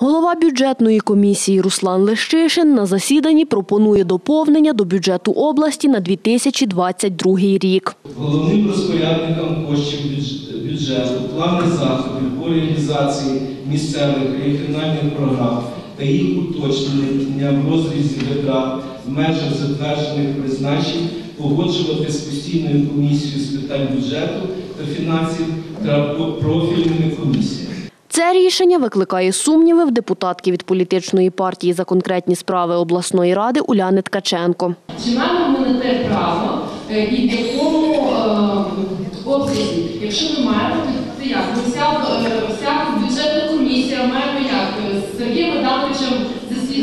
Голова бюджетної комісії Руслан Лещишин на засіданні пропонує доповнення до бюджету області на 2022 рік. Головним розпорядникам коштів бюджету плани заходів по реалізації місцевих регіональних програм та їх уточнення в розрізі витрат в межах затверджених призначень погоджувати з постійною комісією з питань бюджету та фінансів та профільними комісіями. Це рішення викликає сумніви в депутатки від політичної партії за конкретні справи обласної ради Уляни Ткаченко. Чи маємо ми на те право е, і в якому е, обсязі? Якщо ми маємо, то це як? Ми вся, е, бюджетна комісія маємо як? З Сергієм Адамовичем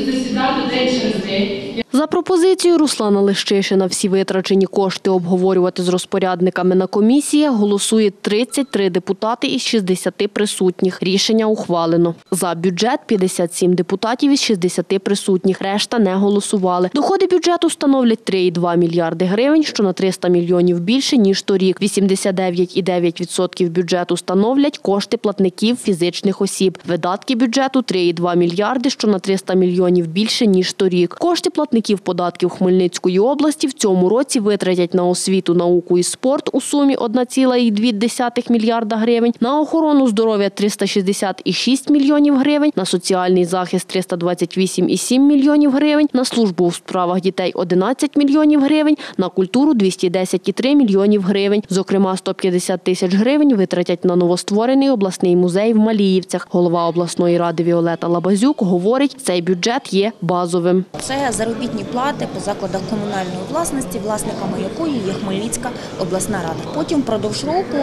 засідати день через день. За пропозицією Руслана Лещишина всі витрачені кошти обговорювати з розпорядниками на комісіях голосує 33 депутати із 60 присутніх. Рішення ухвалено. За бюджет 57 депутатів із 60 присутніх. Решта не голосували. Доходи бюджету становлять 3,2 мільярди гривень, що на 300 мільйонів більше, ніж торік. 89,9% бюджету становлять кошти платників фізичних осіб. Видатки бюджету 3,2 мільярди, що на 300 мільйонів більше, ніж торік. Кошти платників податків Хмельницької області в цьому році витратять на освіту, науку і спорт у сумі 1,2 мільярда гривень, на охорону здоров'я 360,6 мільйонів гривень, на соціальний захист 328,7 мільйонів гривень, на службу у справах дітей 11 мільйонів гривень, на культуру 210,3 мільйонів гривень. Зокрема, 150 тисяч гривень витратять на новостворений обласний музей в Маліївцях. Голова обласної ради Віолета Лабазюк говорить, цей бюджет є базовим. Це заробітні плати по закладах комунальної власності, власниками якої є Хмельницька обласна рада. Потім впродовж року,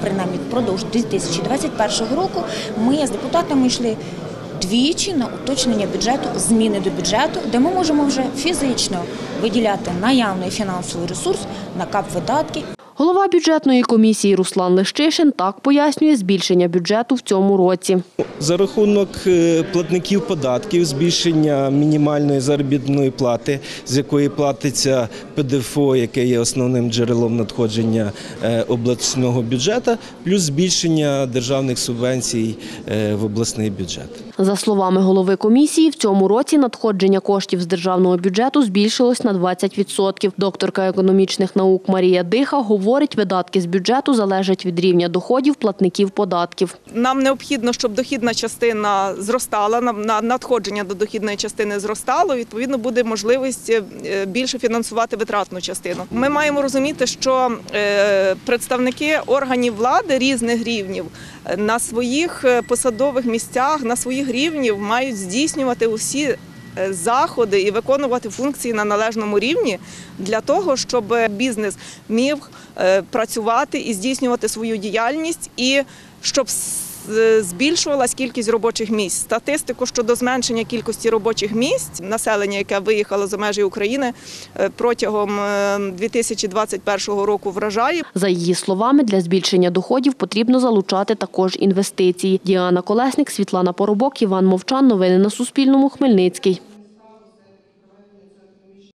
принаймні впродовж 2021 року, ми з депутатами йшли двічі на уточнення бюджету, зміни до бюджету, де ми можемо вже фізично виділяти наявний фінансовий ресурс на кап видатки Голова бюджетної комісії Руслан Лещишин так пояснює збільшення бюджету в цьому році. За рахунок е, платників податків, збільшення мінімальної заробітної плати, з якої платиться ПДФО, яке є основним джерелом надходження е, обласного бюджету, плюс збільшення державних субвенцій е, в обласний бюджет. За словами голови комісії, в цьому році надходження коштів з державного бюджету збільшилось на 20%. Докторка економічних наук Марія Диха говорить, видатки з бюджету залежать від рівня доходів платників податків. Нам необхідно, щоб дохідна частина зростала, на надходження до дохідної частини зростало. Відповідно, буде можливість е, більше фінансувати витратну частину. Ми маємо розуміти, що е, представники органів влади різних рівнів е, на своїх посадових місцях, на своїх рівнів мають здійснювати усі. Е, Заходи і виконувати функції на належному рівні для того, щоб бізнес міг е, працювати і здійснювати свою діяльність, і щоб збільшувалась кількість робочих місць. Статистику щодо зменшення кількості робочих місць населення, яке виїхало за межі України е, протягом е, 2021 року, вражає. За її словами, для збільшення доходів потрібно залучати також інвестиції. Діана Колесник, Світлана Поробок, Іван Мовчан. Новини на Суспільному. Хмельницький.